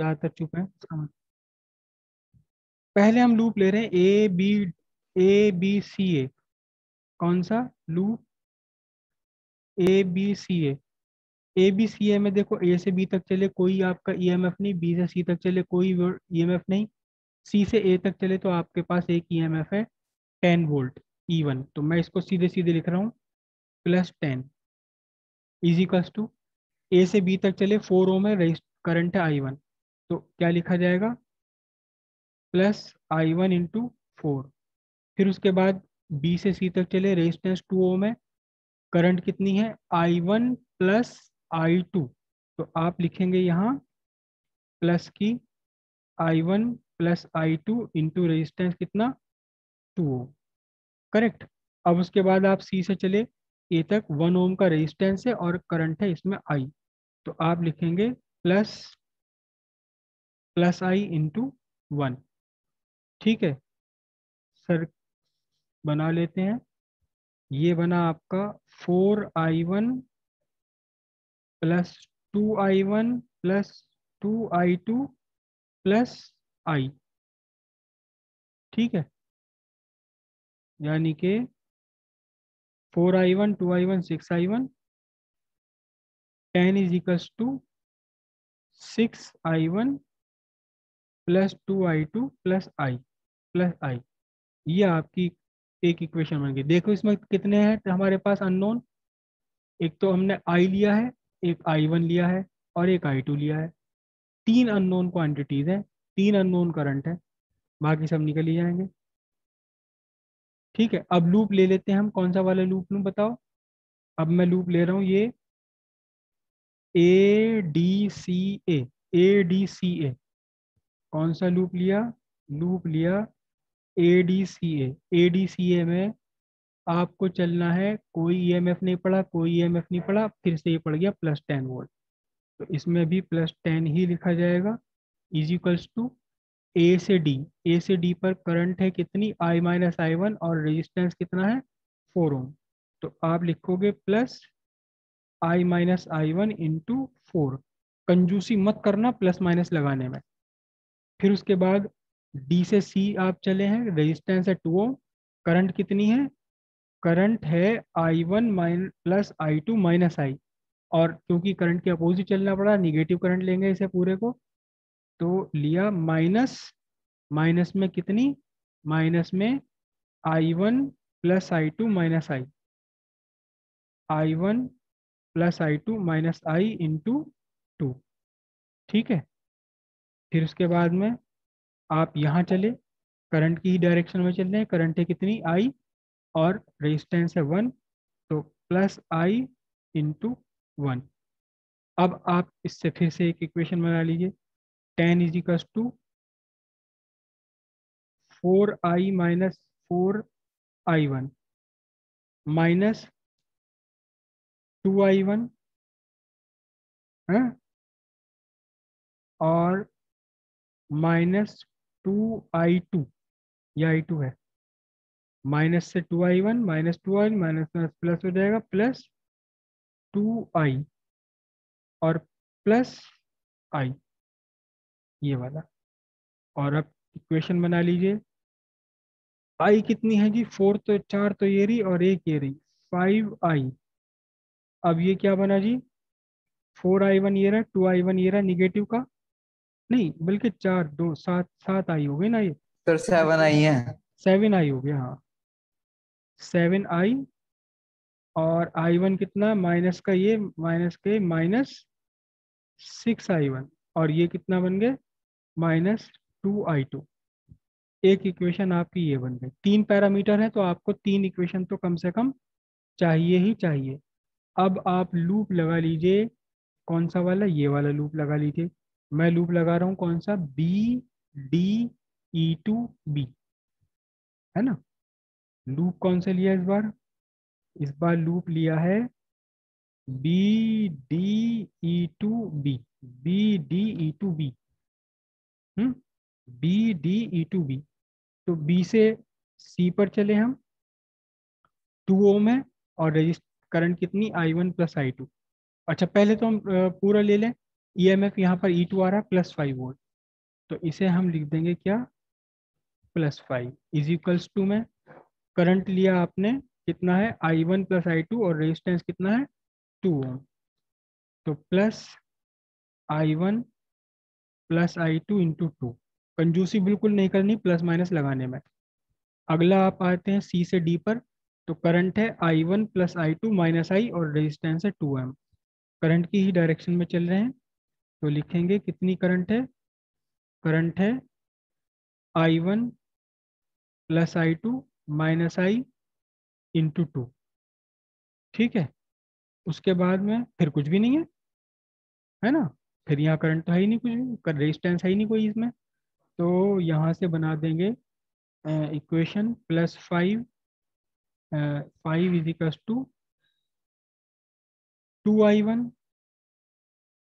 ज़्यादातर चुप है मतलब। पहले हम लूप ले रहे हैं A B A B C A कौन सा? Loop A B C A A B C A में देखो ए से बी तक चले, कोई आपका ई एम एफ़ नहीं बी से सी तक चले, कोई ई एम एफ़ नहीं। सी से ए तक चले तो आपके पास एक ई एम एफ़ है टेन वोल्ट ई वन तो मैं इसको सीधे सीधे लिख रहा हूँ plus ten equals to A से बी तक चले फोर ओ में करंट है आई वन तो क्या लिखा जाएगा? Plus I one into four. फिर उसके बाद बी से सी तक चले, रेजिस्टेंस टू ओ में करंट कितनी है? I one plus I two. तो आप लिखेंगे यहाँ, प्लस की I one plus I two into resistance कितना? Two ohm correct? अब उसके बाद आप सी से चले, ए तक वन ओम का रेजिस्टेंस है और करंट है इसमें आई। तो आप लिखेंगे, plus plus I into one. ठीक है? सर, बना लेते हैं। ये बना आपका four I one plus two I one plus two I two plus I. ठीक है? यानी कि four I one, two I one, six I one, ten is to six I one plus two I two plus I plus I. ये आपकी एक equation बन गई। देखो इसमें कितने हैं? तो हमारे पास अननोन एक तो हमने आई लिया है, एक आई वन लिया है और एक आई टू लिया है। तीन अननोन क्वांटिटीज हैं, तीन अननोन करंट है। बाकी सब निकल ही जाएँगे। ठीक है, अब लूप ले लेते हैं हम। कौन सा वाला लूप लूँ बताओ? अब मैं लूप ले रहा हूँ, ये A D C A A D C A कौन सा लूप लिया? लूप लिया A D C A A D C A में आपको चलना है, कोई ई एम एफ़ नहीं पड़ा कोई ई एम एफ़ नहीं पड़ा फिर से ये पड़ गया प्लस टेन वोल्ट तो इसमें भी प्लस टेन ही लिखा जाएगा इज़ इक्वल्स टू ए से डी ए से डी पर करंट है कितनी? आई माइनस आई वन और रेजिस्टेंस कितना है? फोर ओम तो आप लिखोगे plus I minus I one into four कंजूसी मत करना प्लस माइनस लगाने में। फिर उसके बाद डी से सी आप चले हैं रेजिस्टेंस है टू ओम करंट कितनी है? करंट है I one minus plus I two minus I और क्योंकि करंट के अपोजिट चलना पड़ा निगेटिव करंट लेंगे इसे पूरे को तो लिया माइनस माइनस में कितनी? माइनस में I one plus I two minus I I one plus I two minus I into two ठीक है? फिर उसके बाद में आप यहाँ चले करंट की ही डायरेक्शन में चल रहे हैं करंट है कितनी? आई और रेजिस्टेंस है वन तो प्लस आई इंटू वन अब आप इससे फिर से एक इक्वेशन बना लीजिए। Ten is equals to four I minus four I one minus two I one और माइनस टू आई टू, या आई टू है। माइनस से two I one, minus two I minus minus plus हो जाएगा, plus two I और plus I, ये वाला। और अब इक्वेशन बना लीजिए। आई कितनी है जी? फोर तो चार तो ये रही और एक ये रही। Five I. अब ये क्या बना जी? फोर आई वन ये रहा, टू आई वन ये रहा निगेटिव का। नहीं बल्कि चार दो सात सात आई हो गई ना ये। सर सेवन आई है। सेवन आई हो गया हाँ। सेवन आई और आई वन कितना माइनस का ये माइनस के माइनस सिक्स आई वन और ये कितना बन गए? माइनस टू आई टू एक इक्वेशन आपकी ये बन गई। तीन पैरामीटर है तो आपको तीन इक्वेशन तो कम से कम चाहिए ही चाहिए। अब आप लूप लगा लीजिए। कौन सा वाला? ये वाला लूप लगा लीजिए। मैं लूप लगा रहा हूँ कौन सा? B D E to B है ना? लूप कौन सा लिया इस बार? इस बार लूप लिया है B D E to B B D E to B hmm? B D E to B तो बी से सी पर चले हम। टू ओ में और रजिस्ट करंट कितनी? I one plus I two अच्छा पहले तो हम पूरा ले लें। ई एम एफ़ यहाँ पर ई टू आ रहा है प्लस फाइव वोल्ट तो इसे हम लिख देंगे क्या? Plus five is equals to में करंट लिया आपने, कितना है? I one plus I two और रेजिस्टेंस कितना है? टू ओम तो plus I one plus I two into two कंजूसी बिल्कुल नहीं करनी प्लस माइनस लगाने में. अगला आप आते हैं सी से डी पर तो करंट है I one plus I two minus I और रेजिस्टेंस है टू एम करंट की ही डायरेक्शन में चल रहे हैं. तो लिखेंगे कितनी करंट है? करंट है I one plus I two minus I into two ठीक है? उसके बाद में फिर कुछ भी नहीं है। है ना? फिर यहाँ करंट तो है ही नहीं कुछ भी। रेजिस्टेंस है ही नहीं कोई इसमें। तो यहाँ से बना देंगे equation plus five five is equals to two I one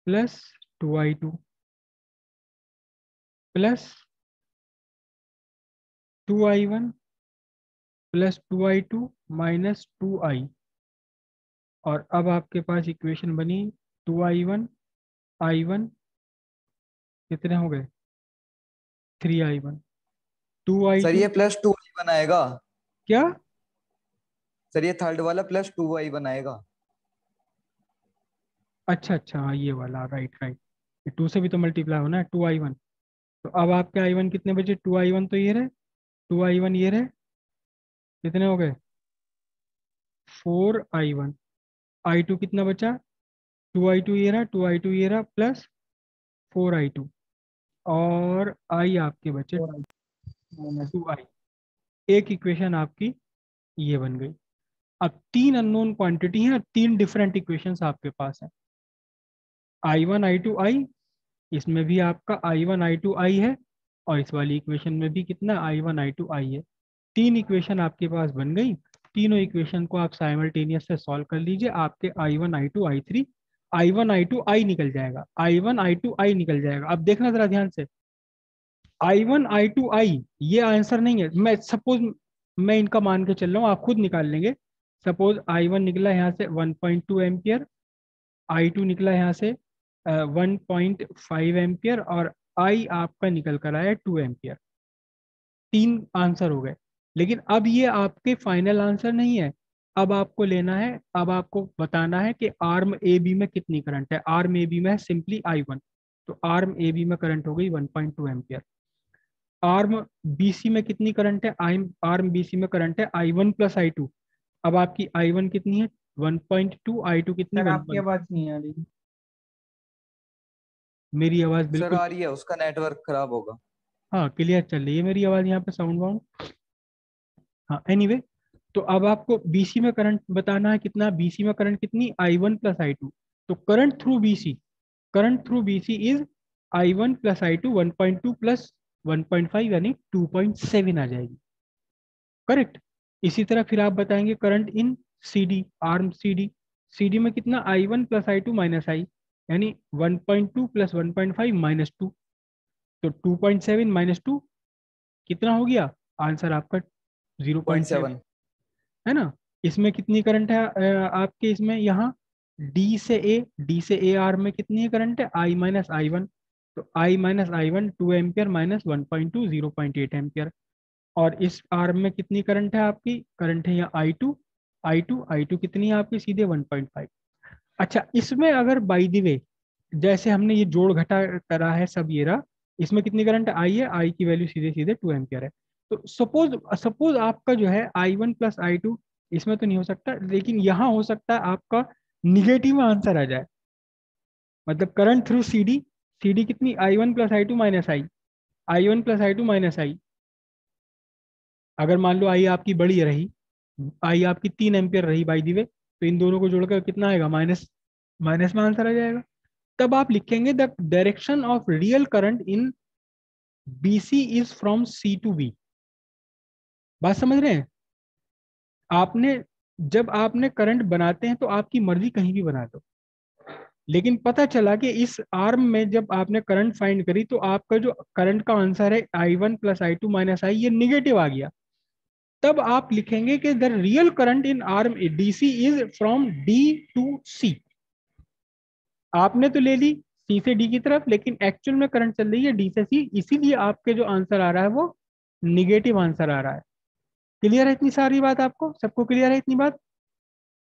plus two I two plus two I one plus two I two minus two I. और अब आपके पास इक्वेशन बनी two I one I one कितने हो गए? Three I one. Two I sir ये plus two I बनाएगा क्या? सर ये थर्ड वाला प्लस टू आई बनाएगा अच्छा अच्छा हाँ ये वाला राइट राइट। टू से भी तो मल्टीप्लाई होना है, टू आई वन तो अब आपके आई वन कितने बचे टू आई वन तो ये रहे, टू आई वन ये रहे, कितने हो गए? Four I one I two कितना बचा? टू आई टू ये रहा, टू आई टू ये रहा प्लस फोर आई टू और आई आपके बचे टू आई एक इक्वेशन आपकी ये बन गई। अब तीन अननोन क्वांटिटी हैं और तीन डिफरेंट इक्वेशंस आपके पास हैं। आई वन आई टू आई इसमें भी आपका आई वन आई टू आई है और इस वाली इक्वेशन में भी कितना आई वन आई टू आई है। तीन इक्वेशन आपके पास बन गई। तीनों इक्वेशन को आप साइमल्टेनियस से सॉल्व कर लीजिए। आपके I one I two I three I one I two I निकल जाएगा। आई वन आई टू आई निकल जाएगा। अब देखना जरा ध्यान से। आई वन आई टू आई ये आंसर नहीं है। मैं सपोज़ मैं इनका मान के चल रहा हूँ। आप खुद निकाल लेंगे। सपोज़ आई वन निकला यहाँ से one point two ampere I two निकला यहाँ से वन पॉइंट फाइव एम्पियर और आई आपका निकल कर आया टू एम्पियर तीन आंसर हो गए। लेकिन अब ये आपके फाइनल आंसर नहीं है। अब आपको लेना है अब आपको बताना है कि आर्म ए बी में कितनी करंट है। आर्म ए बी में है सिंपली आई वन तो आर्म ए बी में करंट हो गई one point two ampere arm B C में कितनी करंट है? आई आर्म बी सी में करंट है I one plus I two अब आपकी आई वन कितनी है? One point two I two कितनी आपकी आवाज़ नहीं आ रही। मेरी आवाज़ सर बिल्कुल आ रही है उसका नेटवर्क खराब होगा। हाँ क्लियर चल रही है मेरी आवाज़ यहाँ पे साउंड वाउंड। हाँ एनीवे तो अब आपको बीसी में करंट बताना है कितना बीसी में करंट कितनी? I one plus I two तो current through BC current through BC is I one plus I two one point two plus one point five यानी टू पॉइंट सेवन आ जाएगी। करेक्ट इसी तरह फिर आप बताएँगे current in C D arm C D C D में कितना? I one plus I two minus I यानी one point two plus one point five minus two तो two point seven minus two कितना हो गया? आंसर आपका zero point seven है ना? इसमें कितनी करंट है आपके इसमें यहाँ? डी से ए डी से ए आर में कितनी करंट है? आई माइनस आई वन तो I minus I one two ampere minus one point two zero point eight ampere और इस आर्म में कितनी करंट है आपकी? करंट है यहाँ I two I two I two कितनी है आपकी? सीधे वन पॉइंट फाइव अच्छा इसमें अगर बाई द वे जैसे हमने ये जोड़ घटा करा है सब ये रहा, इसमें कितनी करंट आई है? आई की वैल्यू सीधे सीधे टू एम्पियर है। तो सपोज़ सपोज़ आपका जो है I one plus I two इसमें तो नहीं हो सकता, लेकिन यहाँ हो सकता है आपका निगेटिव आंसर आ जाए। मतलब current through C D C D कितनी? I one plus I two minus I I one plus I two minus I अगर मान लो आई आपकी बड़ी रही आई आपकी तीन एम्पियर रही बाई दी वे तो इन दोनों को जोड़कर कितना आएगा? माइनस माइनस में आंसर आ जाएगा। तब आप लिखेंगे the direction of real current in B C is from C to B बात समझ रहे हैं? आपने, जब आपने करंट बनाते हैं तो आपकी मर्ज़ी कहीं भी बना दो। लेकिन पता चला कि इस आर्म में जब आपने करंट फाइंड करी तो आपका जो करंट का आंसर है I one plus I two minus I ये निगेटिव आ गया। तब आप लिखेंगे कि the real current in arm DC is from D to C आपने तो ले ली सी से डी की तरफ़, लेकिन एक्चुअल में करंट चल रही है डी से सी इसीलिए आपके जो आंसर आ रहा है वो निगेटिव आंसर आ रहा है। क्लियर है इतनी सारी बात आपको? सबको क्लियर है इतनी बात?